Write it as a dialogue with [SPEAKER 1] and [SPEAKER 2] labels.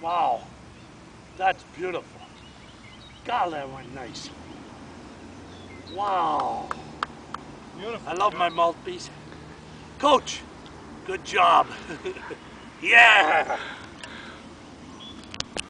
[SPEAKER 1] Wow, that's beautiful. God, that went nice. Wow.
[SPEAKER 2] Beautiful.
[SPEAKER 1] I love my mouthpiece. Coach, good job. yeah.